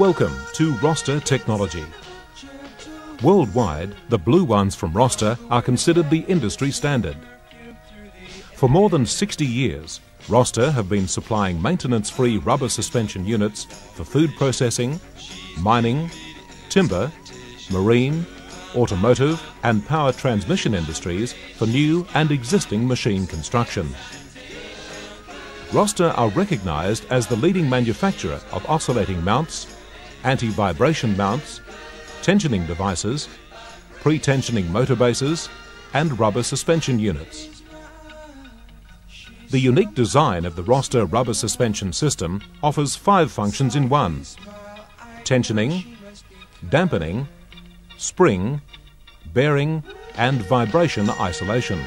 Welcome to Rosta Technology. Worldwide, the blue ones from Rosta are considered the industry standard. For more than 60 years, Rosta have been supplying maintenance-free rubber suspension units for food processing, mining, timber, marine, automotive and power transmission industries for new and existing machine construction. Rosta are recognised as the leading manufacturer of oscillating mounts, anti-vibration mounts, tensioning devices, pre-tensioning motor bases and rubber suspension units. The unique design of the Rosta rubber suspension system offers five functions in one. Tensioning, dampening, spring, bearing and vibration isolation.